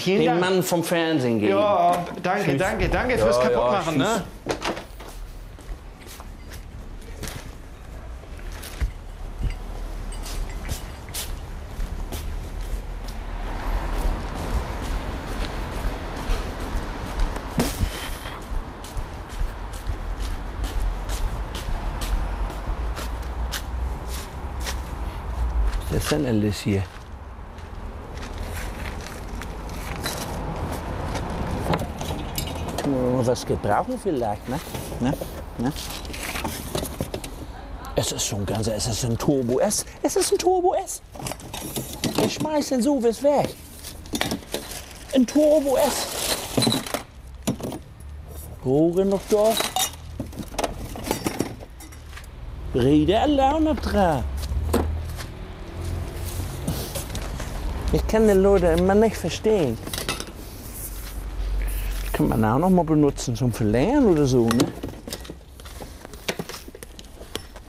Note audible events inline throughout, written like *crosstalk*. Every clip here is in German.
Vielen den Dank. Mann vom Fernsehen geben. Ja, danke, danke, danke fürs Ja, ja, Kaputtmachen, ne? Was ist denn alles hier? Mal was gebrauchen vielleicht, ne? ne? ne? Es ist schon ganz, es ist ein Turbo S. Es ist ein Turbo S. Wir schmeißen sowas weg. Ein Turbo S. Rohre noch da. Räder alle auch noch dran. Ich kann die Leute immer nicht verstehen. Kann man auch noch mal benutzen zum Verlängern oder so, ne?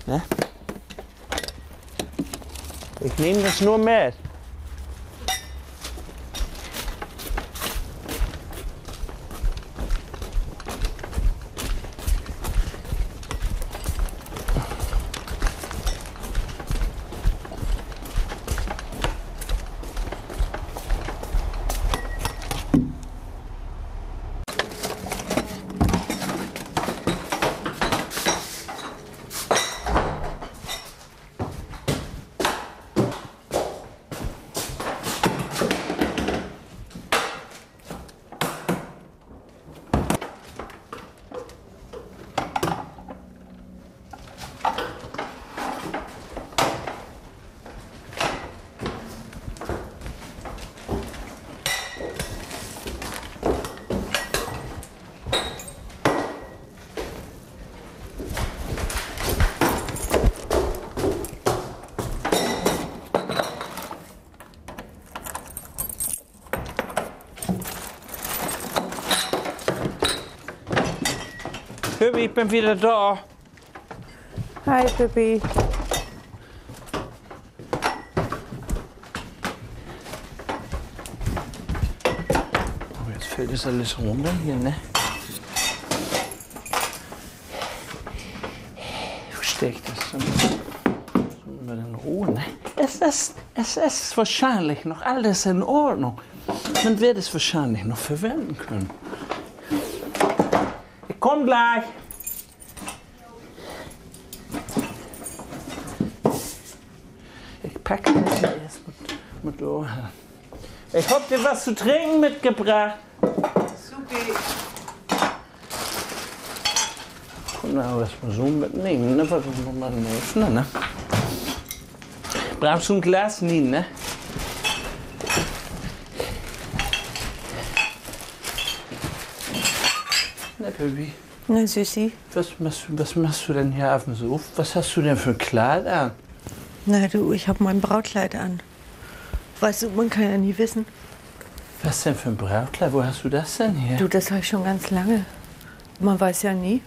ne? Ich nehme das nur mit. Hübi, ich bin wieder da. Hi, Pippi. Oh, jetzt fällt das alles runter hier, ne? Wo steckt das? Sollen wir denn Ruhe, ne? Es ist, es ist wahrscheinlich noch alles in Ordnung. Man wird es wahrscheinlich noch verwenden können. Ich komm gleich. Ich packe das hier erst mit, mit. Ich hab dir was zu trinken mitgebracht. Supi. Na, was wir so mitnehmen, ne? Was muss man öffnen, ne? Brauchst du ein Glas? Nie, ne? Na, Baby, Na, Süßi. was machst, du- was machst du denn hier auf dem Sofa? Was hast du denn für ein Kleid an? Na du, ich habe mein Brautkleid an. Weißt du, man kann ja nie wissen. Was denn für ein Brautkleid? Wo hast du das denn hier? Du, das habe ich schon ganz lange. Man weiß ja nie.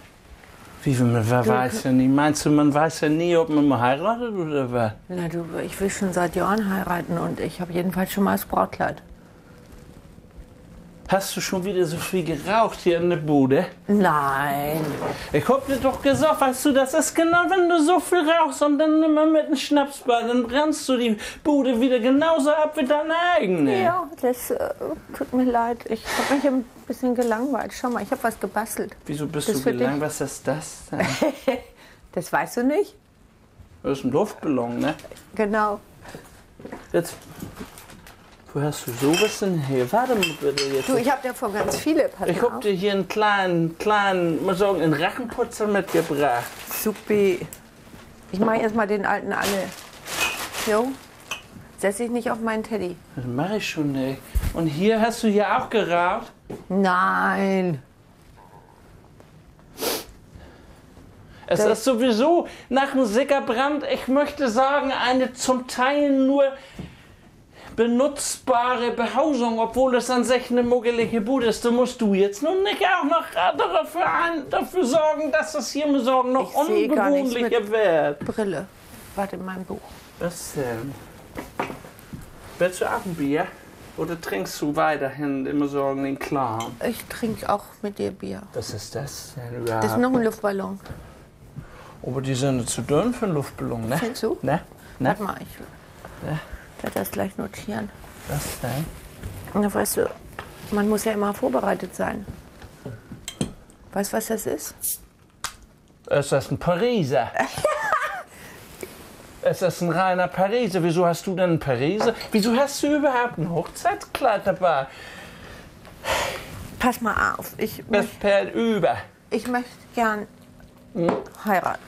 Wie, man Du- weiß ja nie. Meinst du, man weiß ja nie, ob man mal heiratet oder was? Na du, ich will schon seit Jahren heiraten und ich habe jedenfalls schon mal das Brautkleid. Hast du schon wieder so viel geraucht hier in der Bude? Nein. Ich hab dir doch gesagt, weißt du, das ist genau, wenn du so viel rauchst und dann immer mit einem Schnapsball, dann brennst du die Bude wieder genauso ab wie deine eigene. Ja, das äh, tut mir leid. Ich habe mich ein bisschen gelangweilt. Schau mal, ich habe was gebastelt. Wieso bist Das du dich. Was ist das denn? *laughs* Das weißt du nicht? Das ist ein Luftballon, ne? Genau. Jetzt, wo hast du sowas denn hier? Warte mal bitte jetzt. Du, ich habe davon ganz viele. Pass Ich mal hab auf. dir hier einen kleinen, kleinen, mal sagen, einen Rachenputzer mitgebracht. Supi. Ich mache jetzt mal den alten alle. Jo. Setz dich nicht auf meinen Teddy. Das mache ich schon nicht. Und hier hast du hier auch geraucht? Nein. Es Das- ist sowieso nach dem Sickerbrand, ich möchte sagen, eine zum Teil nur benutzbare Behausung, obwohl es an sich eine muggelige Bude ist. Da musst du jetzt nun nicht auch noch dafür, dafür sorgen, dass es hier mir sorgen noch Ich unbewohnlicher wird. Brille. Warte, in meinem Buch. Was denn? Willst du auch ein Bier? Oder trinkst du weiterhin immer so den Clown? Ich trinke auch mit dir Bier. Was ist das denn Das ist überhaupt? noch ein Luftballon. Aber die sind zu dünn für einen Luftballon, ne? Findest du? Ne? Ne? Warte mal, ich Ja. Werde das gleich notieren. Was denn? Na, weißt du, man muss ja immer vorbereitet sein. Weißt du, was das ist? Ist das ein Pariser? *laughs* Ist das ein reiner Pariser? Wieso hast du denn einen Pariser? Wieso hast du überhaupt ein Hochzeitskleid dabei? Pass mal auf, ich, Das perlt über. ich möchte gern heiraten.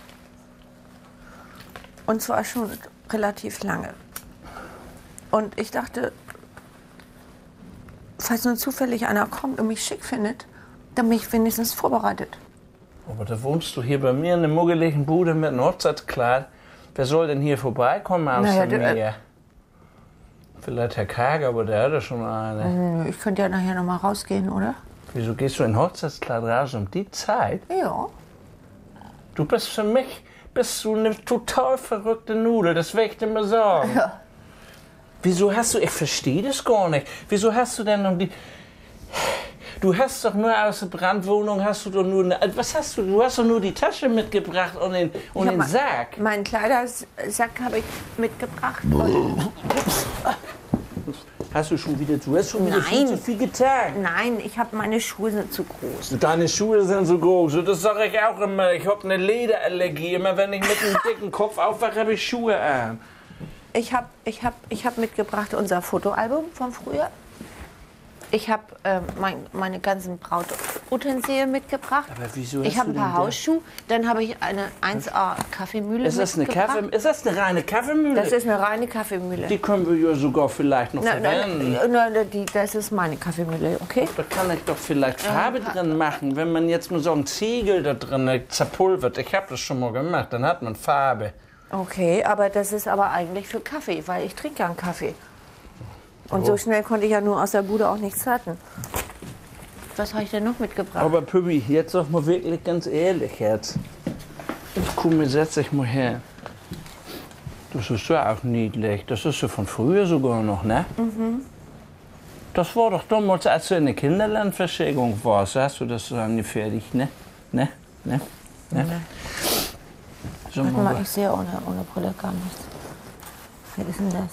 Und zwar schon relativ lange. Und ich dachte, falls nur zufällig einer kommt und mich schick findet, dann bin ich wenigstens vorbereitet. Aber da wohnst du hier bei mir in einer muggeligen Bude mit einem Hochzeitskleid. Wer soll denn hier vorbeikommen außer Naja, du, äh, mir? Vielleicht Herr Kager, aber der hat ja schon eine. Nö, Ich könnte ja nachher noch mal rausgehen, oder? Wieso gehst du in Hochzeitskleid raus um die Zeit? Ja. Du bist für mich bist du eine total verrückte Nudel, das will ich dir mal sagen. Ja. Wieso hast du, ich verstehe das gar nicht. Wieso hast du denn um die. Du hast doch nur aus der Brandwohnung, hast du doch nur. Eine, was hast du? Du hast doch nur die Tasche mitgebracht und den, und den Sack. Meinen Kleidersack habe ich mitgebracht. Hast du schon wieder, du hast schon wieder Nein. viel zu viel getan. nein, ich habe meine Schuhe sind zu groß. Deine Schuhe sind so groß, das sage ich auch immer. Ich habe eine Lederallergie. Immer wenn ich mit einem dicken Kopf aufwache, habe ich Schuhe an. Ich habe ich hab, ich hab mitgebracht unser Fotoalbum von früher. Ich habe ähm, mein, meine ganzen Braututensilien mitgebracht. Aber wieso ich habe ein paar Hausschuhe. Dann habe ich eine 1A Kaffeemühle Ist das, eine mitgebracht. Kaffee, ist das eine reine Kaffeemühle? Das ist eine reine Kaffeemühle. die können wir ja sogar vielleicht noch Na, na, verwenden. na, na, die, das ist meine Kaffeemühle, okay? Da kann ich doch vielleicht Farbe drin machen, wenn man jetzt mal so einen Ziegel da drin zerpulvert. Ich habe das schon mal gemacht, dann hat man Farbe. Okay, aber das ist aber eigentlich für Kaffee, weil ich trinke gern Kaffee. Und so schnell konnte ich ja nur aus der Bude auch nichts hatten. Was habe ich denn noch mitgebracht? Aber Pübi, jetzt sag mal wirklich ganz ehrlich jetzt. Komm, mir setz dich mal her. Das ist ja auch niedlich. Das ist ja von früher sogar noch, ne? Das war doch damals, als du in der Kinderlandverschickung warst. Hast du das so angefertigt, ne? Ne? Ne? Ne? So, Warte mal, ich sehe ohne, ohne Brille gar nichts. Wer ist denn das?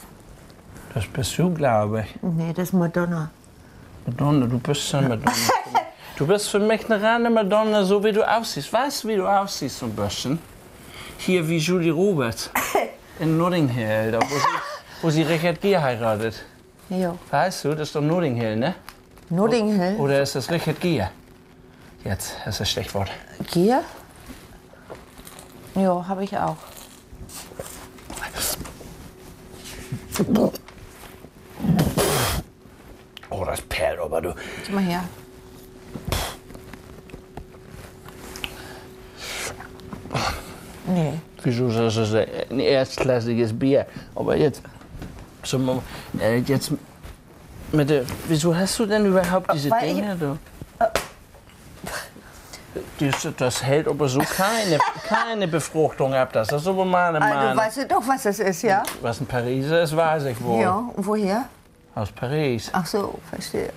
das bist du, glaube ich. Nee, das ist Madonna. Madonna, du bist so eine Madonna. *laughs* Du bist für mich eine reine Madonna, so wie du aussiehst. Weißt du, wie du aussiehst, so ein bisschen? Hier wie Julie Roberts *laughs* in Notting Hill, da, wo, sie, wo sie Richard Gere heiratet. Jo. Weißt du, das ist doch Notting Hill, ne? Notting Hill. Oder ist das Richard Gere? Jetzt, das ist das Stichwort. Gier? Jo, habe ich auch. Oh, das perlt aber, du. Guck mal her. Nee. Wieso das ist ein erstklassiges Bier? Aber jetzt, so, mal, äh, jetzt mit der, wieso hast du denn überhaupt diese Weil ich- Dinge? Du? Das, hält aber so keine, keine Befruchtung ab. Das ist aber meine Also, Meinung. weißt du doch, was das ist, ja? Was ein Pariser ist, weiß ich wohl. Ja, und woher? Aus Paris. Ach so, verstehe.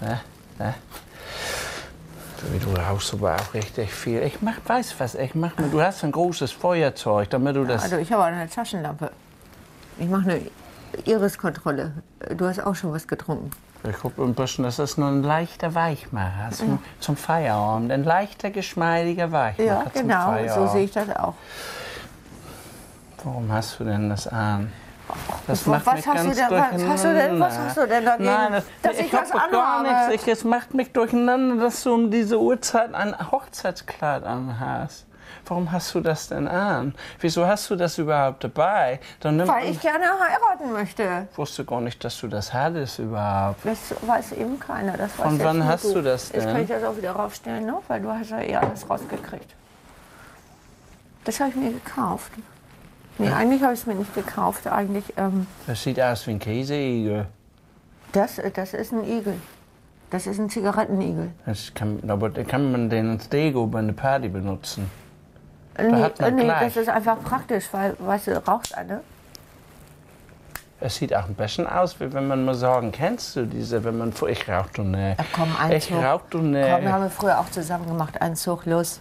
Ne? Ne? Du, du rauchst aber auch richtig viel. Ich mach, weiß was, ich mach mir, du hast ein großes Feuerzeug, damit du das... Also, ich habe eine Taschenlampe. Ich mache eine Iriskontrolle. Du hast auch schon was getrunken. Ich glaube ein bisschen, das ist nur ein leichter Weichmacher zum, zum Feierabend. Ein leichter, geschmeidiger Weichmacher Ja, zum genau, so Feierabend. sehe ich das auch. Warum hast du denn das an? Das Was hast du denn- was hast du denn- was hast du denn dagegen, Nein, das, dass ich ich das doch gar anhabe? nichts. Ich, es macht mich durcheinander, dass du um diese Uhrzeit ein Hochzeitskleid anhast. Warum hast du das denn an? Wieso hast du das überhaupt dabei? Weil ich gerne heiraten möchte. ich wusste gar nicht, dass du das hattest überhaupt. Das weiß eben keiner. Das weiß jetzt wann nur hast du das Jetzt denn? kann ich das auch wieder raufstellen, ne? weil du hast ja eh alles rausgekriegt. Das habe ich mir gekauft. Nee, eigentlich habe ich es mir nicht gekauft. Eigentlich, ähm, Das sieht aus wie ein Käseigel. das, äh, das ist ein Igel. Das ist ein Zigarettenigel. Das kann, aber da kann man den als Dego bei einer Party benutzen. Nee, hat man äh, nee gleich. das ist einfach praktisch, weil, weißt du, rauchst eine. Es sieht auch ein bisschen aus, wie wenn man mal sagen, kennst du diese, wenn man, ich rauch doch nicht. Ach komm, ein Ich Zug. rauch doch Komm, nicht. haben wir früher auch zusammen gemacht. Ein Zug, los.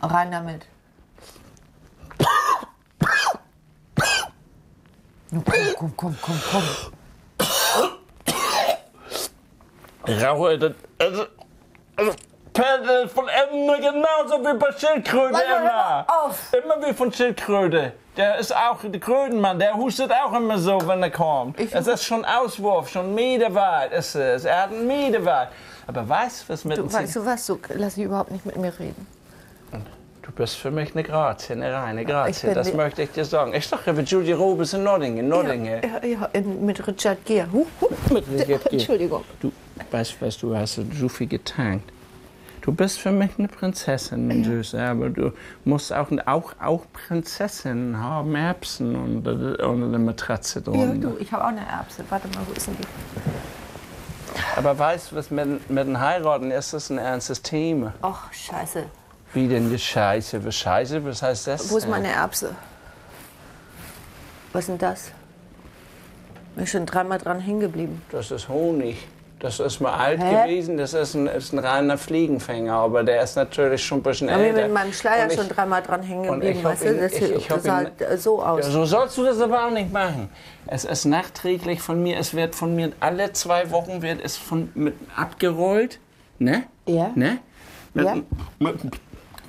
Rein damit. *coughs* Komm, komm, komm, komm, komm. Rauche, das, also, also, Pedal von Ende genauso wie bei Schildkröte hör immer. mal auf. Immer wie von Schildkröte. Der ist auch, der Krötenmann, der hustet auch immer so, wenn er kommt. Ich- es ist schon Auswurf, schon Meterweit ist es. Er hat einen Meterweit. Aber weißt du, was mit Du, dem weißt du was? Du lass dich überhaupt nicht mit mir reden. Du bist für mich eine Grazie, eine reine Ich Grazie. Das möchte ich dir sagen. Ich sage ja, wie Julia Robes in Nottingham. Nottingham. Ja, ja, in, mit Richard Gere. Huh, huh. Mit Richard Gere. *laughs* Entschuldigung. Du weißt, weißt du, hast so viel getankt. Du bist für mich eine Prinzessin, mein Süße, aber du musst auch, auch, auch Prinzessinnen haben, Erbsen unter, unter der Matratze Ja, drunter. du, ich habe auch eine Erbse. Warte mal, wo ist denn die? Aber weißt du, was mit, mit dem Heiraten ist, das ein ernstes Thema. Ach, scheiße. Wie denn die Scheiße? Was Scheiße? Was heißt das? Wo ist meine Erbse? Was ist denn das? Bin schon dreimal dran hängen geblieben. Das ist Honig. Das ist mal alt Hä? gewesen, das ist ein, ist ein reiner Fliegenfänger, aber der ist natürlich schon ein bisschen Ich bin älter. mit meinem Schleier ich- schon dreimal dran hängen und geblieben. Weißt du? Das, ich- ich das sah ihn- so aus. Ja, so sollst du das aber auch nicht machen. Es ist nachträglich von mir, es wird von mir alle zwei Wochen wird es von, mit abgerollt, ne? Ja. Ne? Mit, Ja. mit einem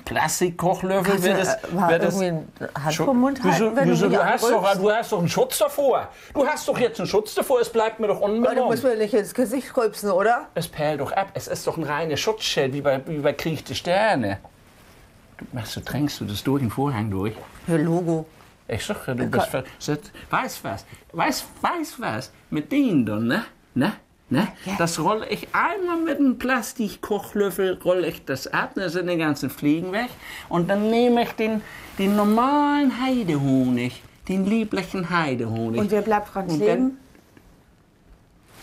Plastikkochlöffel Kannst du, wird es. äh, Hand vom Mund wieso, halten, wenn wieso, du hast doch, du hast doch einen Schutz davor. Du hast doch jetzt einen Schutz davor, es bleibt mir doch Aber Du unbenommen. musst mir nicht ins Gesicht rülpsen, oder? Es perlt doch ab. Es ist doch ein reines Schutzschild, wie bei, wie bei Krieg der Sterne. Du, machst du, tränkst du das durch den Vorhang durch? Ja, Logo. Ich sag du bist ver... Weißt was? Weißt, weißt was? Mit denen dann, ne? Ne? Ne? Ja. Das rolle ich einmal mit einem Plastikkochlöffel, rolle ich das ab, da sind die ganzen Fliegen weg. Und dann nehme ich den, den normalen Heidehonig, den lieblichen Heidehonig. Und wer bleibt dran kleben?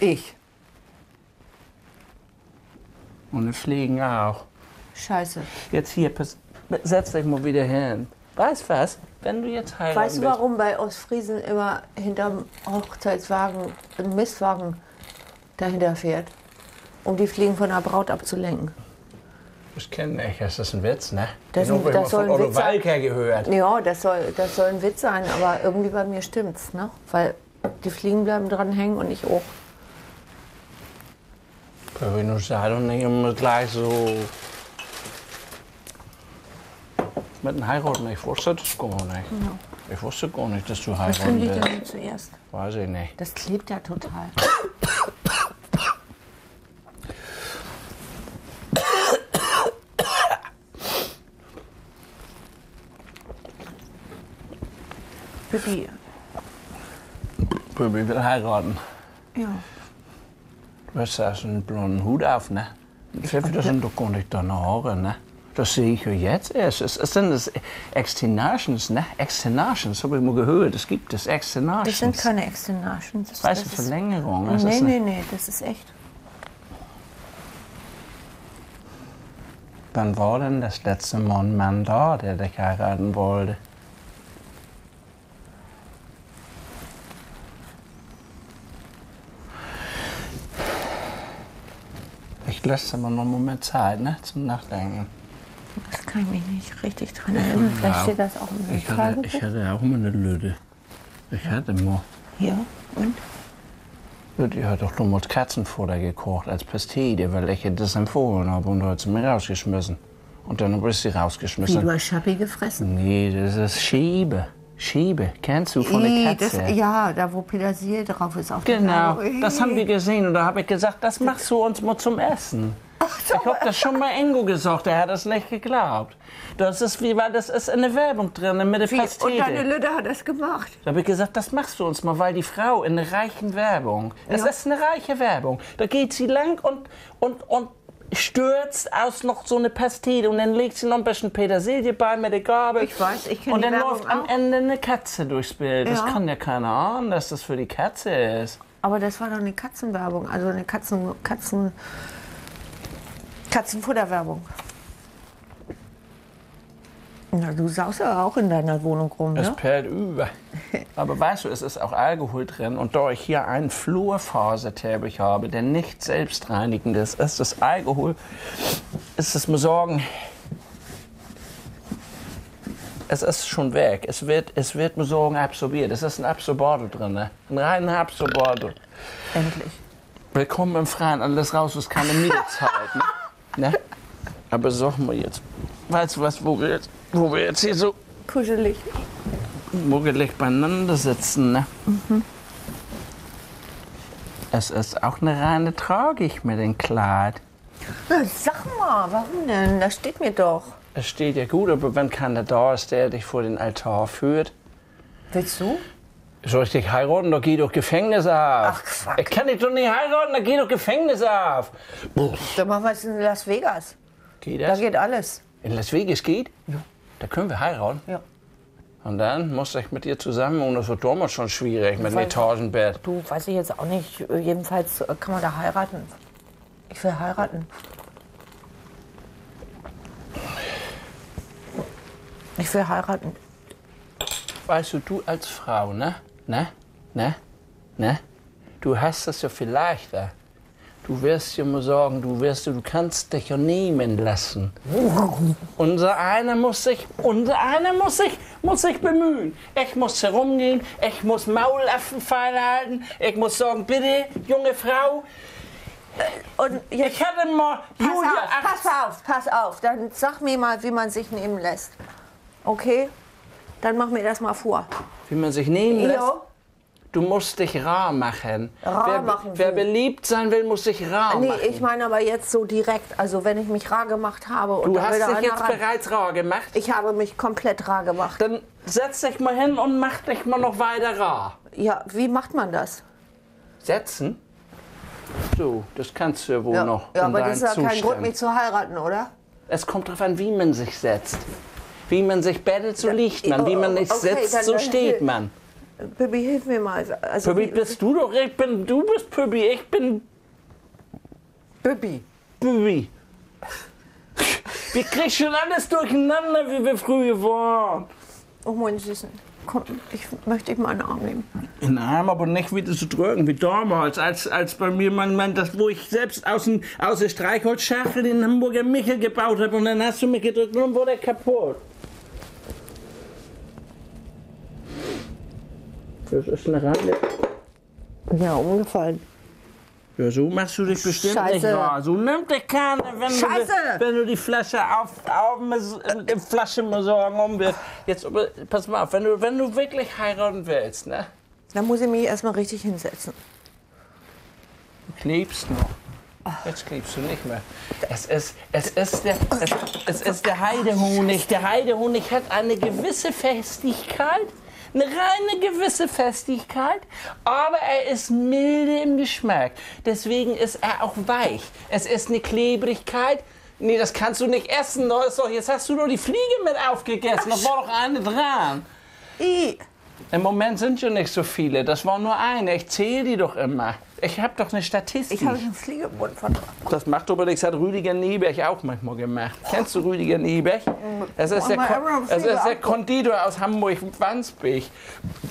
Ich. Und die Fliegen auch. Scheiße. Jetzt hier, setz dich mal wieder hin. Weißt was? Wenn du jetzt heiraten Weißt du, warum bei Ostfriesen immer hinterm Hochzeitswagen ein Mistwagen dahinter fährt? Um die Fliegen von der Braut abzulenken. Das kenne ich, das ist ein Witz, ne? Das Den ich das soll von ein Witz sein. Gehört. Ja, das soll, das soll ein Witz sein, aber irgendwie bei mir stimmt's, ne? Weil die Fliegen bleiben dran hängen und ich auch. Wenn du sagst, doch nicht immer gleich so. Mit dem Heiraten, ich wusste das gar nicht. Ich wusste gar nicht, dass du Was heiraten trinke ich denn zuerst? Weiß ich nicht. Das klebt ja total. Bibi, Baby will heiraten. ja. Du hast so einen blonden Hut auf, ne? Pfeffer, das sind doch gar nicht deine Haare, ne? Das sehe ich ja jetzt erst. Es, es sind das Extenations, ne? Extenations, habe ich mal gehört. Es gibt das Extenations. Das sind keine Extenations. Das, Weißt du, das Verlängerung. Das Nee, nee, nee, das ist echt. Wann war denn das letzte Mal ein Mann da, der dich heiraten wollte? Ich lasse aber noch einen Moment Zeit, ne, zum Nachdenken. Das kann ich mich nicht richtig dran erinnern. Vielleicht steht das auch im Ich hatte, ich hatte auch mal eine Lüde. Ich hatte mal. Ja, und? Die hat doch damals Katzenfutter gekocht als Pastete, weil ich ihr das empfohlen habe und hat sie mir rausgeschmissen. Und dann habe ich sie Wie, rausgeschmissen. du hast Schappi gefressen? Nee, das ist Schiebe. Schiebe, kennst du von der Katze? das, ja, da wo Petersilie drauf ist auf Genau, das haben wir gesehen und da habe ich gesagt, das machst du uns mal zum Essen. Ich habe das schon mal Ingo gesagt, der hat das nicht geglaubt. Das ist wie, weil das ist in der Werbung drin mit der Wie, und deine Pastete. Lüde hat das gemacht. Da habe ich gesagt, das machst du uns mal, weil die Frau in der reichen Werbung, das Ja. ist eine reiche Werbung, da geht sie lang und, und, und stürzt aus noch so eine Pastete und dann legt sie noch ein bisschen Petersilie bei mit der Gabel. Ich weiß, ich kenn Und dann läuft am auch. Ende eine Katze durchs Bild. Das Ja. kann ja keiner ahnen, dass das für die Katze ist. Aber das war doch eine Katzenwerbung, also eine Katzen, Katzen, Katzenfutterwerbung. Na, du saust ja auch in deiner Wohnung rum, Es ne? perlt über. *laughs* Aber weißt du, es ist auch Alkohol drin. Und da ich hier einen Flurfaserteppich habe, der nicht selbstreinigend ist, ist das Alkohol, ist es mir sagen, es ist schon weg. Es wird, es wird mir sagen absorbiert. Es ist ein Absorbator drin, ne? ein reiner Absorbator. Endlich. Willkommen im Freien, alles raus, ist keine Mietezeit. Ne? *laughs* ne? Aber sag mal jetzt, weißt du was, wo wir jetzt, wo wir jetzt hier so Kuschelig. muggelig beieinander sitzen, ne? Es ist auch eine reine Tragik mit dem Kleid. Sag mal, warum denn? Das steht mir doch. Es steht ja gut, aber wenn keiner da ist, der dich vor den Altar führt, Willst du? soll ich dich heiraten, da geht doch Gefängnis auf. Ach, Quatsch. Ich kann dich doch nicht heiraten, da geht doch Gefängnis auf. Dann machen wir es in Las Vegas. Geht Da das? geht alles. In Las Vegas geht? Ja. Da können wir heiraten. Ja. Und dann muss ich mit dir zusammen, und das war damals schon schwierig mit dem Etagenbett. Du, weiß ich jetzt auch nicht. Jedenfalls äh, kann man da heiraten. Ich will heiraten. Ich will heiraten. Weißt du, du als Frau, ne? Ne? Ne? Ne? Du hast es ja viel leichter. Du wirst ja mal sagen, du wirst, du kannst dich ja nehmen lassen. Unser einer muss sich, unser einer muss sich, muss sich bemühen. Ich muss herumgehen, ich muss Maulaffen feil halten, ich muss sagen, bitte, junge Frau, Und jetzt, ich hatte mal pass Julia auf, pass auf, pass auf. Dann sag mir mal, wie man sich nehmen lässt. Okay? Dann mach mir das mal vor. wie man sich nehmen lässt. Jo. Du musst dich rar machen. Rar wer, machen wer beliebt sein will, muss sich rar Nee, machen. ich meine aber jetzt so direkt. Also wenn ich mich rar gemacht habe und du hast dich jetzt ran. bereits rar gemacht. Ich habe mich komplett rar gemacht. Dann setz dich mal hin und mach dich mal noch weiter rar. Ja, wie macht man das? Setzen? So, das kannst du ja wohl Ja, noch. ja aber das ist ja deinem kein Grund, Zustand. mich zu heiraten, oder? Es kommt darauf an, wie man sich setzt. Wie man sich bettet, so liegt man. Wie man sich okay, setzt, dann- so steht man. Bibi, hilf mir mal. Also, Pübbi wie- bist du doch, ich bin, du bist Pübbi, ich bin Bibi. Pübbi. Wir kriegen schon alles durcheinander, wie wir früher waren. Oh mein Süßen. Komm, ich möchte dich mal in den Arm nehmen. In den Arm, aber nicht wieder zu drücken wie damals, als, als bei mir mein Mann, das, wo ich selbst aus, dem, aus der Streichholzschachtel den Hamburger Michel gebaut habe und dann hast du mich gedrückt und dann wurde er kaputt. Das ist eine reine. Ja, umgefallen. Ja, so machst du dich bestimmt Scheiße. nicht wahr. So nimmt dich keiner, wenn, Scheiße. Du, wenn du die Flasche auf, auf die Flasche mal sagen umwirfst. Jetzt, pass mal auf, wenn du, wenn du wirklich heiraten willst, ne? Dann muss ich mich erstmal richtig hinsetzen. Du klebst noch. Jetzt klebst du nicht mehr. Es ist, es ist, der, es, es ist der Heidehonig. Der Heidehonig hat eine gewisse Festigkeit, eine reine gewisse Festigkeit, aber er ist milde im Geschmack. Deswegen ist er auch weich. Es ist eine Klebrigkeit. Nee, das kannst du nicht essen. Doch, jetzt hast du doch die Fliege mit aufgegessen. Da war doch eine dran. I. Im Moment sind ja nicht so viele. Das war nur eine. Ich zähle die doch immer. Ich habe doch eine Statistik. Ich habe eine Fliege im Mund vertragen. Das macht aber nichts, hat Rüdiger Nieberg auch manchmal gemacht. Kennst du Rüdiger Nieberg? Es ist der, Kon Fliege ist der. Konditor aus Hamburg-Wandsbech,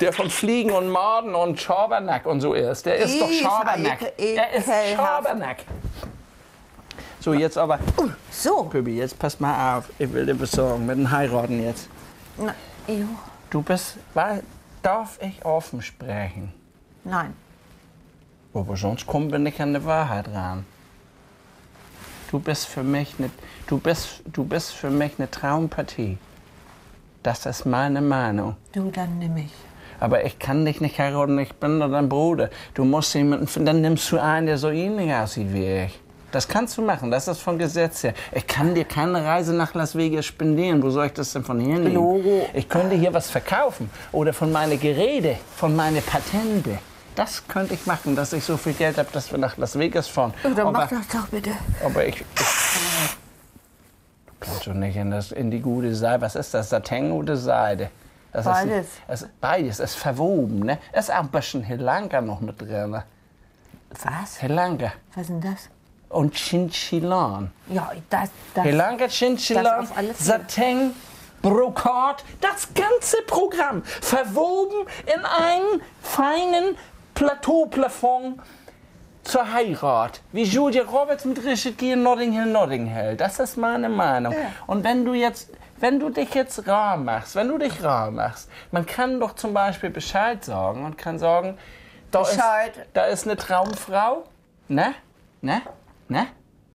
der von Fliegen und Morden und Schabernack und so ist. Der ist doch Schabernack. Er ist. Schabernack. So, jetzt aber, So. Pübi, jetzt pass mal auf. Ich will dir besorgen mit dem Heiraten jetzt. Na, jo. Du bist, wa- darf ich offen sprechen? Nein. Aber sonst kommen wir nicht an die Wahrheit ran. Du bist für mich eine, du bist, du bist für mich eine Traumpartie. Das ist meine Meinung. Du, dann nimm ich. Aber ich kann dich nicht heiraten, ich bin doch dein Bruder. Du musst jemanden finden, dann nimmst du einen, der so ähnlich aussieht wie ich. Das kannst du machen, das ist von Gesetz her. Ich kann dir keine Reise nach Las Vegas spendieren. Wo soll ich das denn von hier nehmen? Logo. Ich könnte hier was verkaufen oder von meine Geräte, von meine Patente. Das könnte ich machen, dass ich so viel Geld habe, dass wir nach Las Vegas fahren. Oh, dann aber, mach das doch bitte. aber ich, ich du kannst doch nicht in, das, in die gute Seide. Was ist das, Satin oder Seide? Das Beides. Ist, es, beides ist verwoben, ne? Es ist auch ein bisschen Helanka noch mit drin. ne? Was? Helanka Was ist denn das? Und Chinchillan. Ja, das, das. Chinchillan, auf alle Fälle. Satin Brokat, das ganze Programm verwoben in einen feinen Plateauplafond zur Heirat, wie Julia Roberts mit Richard Gere Notting Hill Notting Hill. Das ist meine Meinung. Und wenn du jetzt, wenn du dich jetzt rar machst, wenn du dich rar machst, man kann doch zum Beispiel Bescheid sagen und kann sagen, da ist, Bescheid. da ist eine Traumfrau, ne, ne, ne,